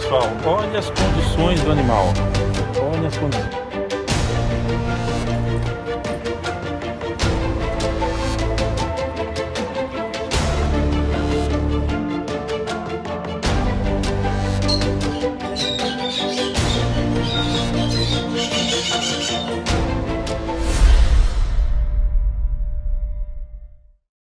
pessoal, olha as condições do animal. Olha as condições.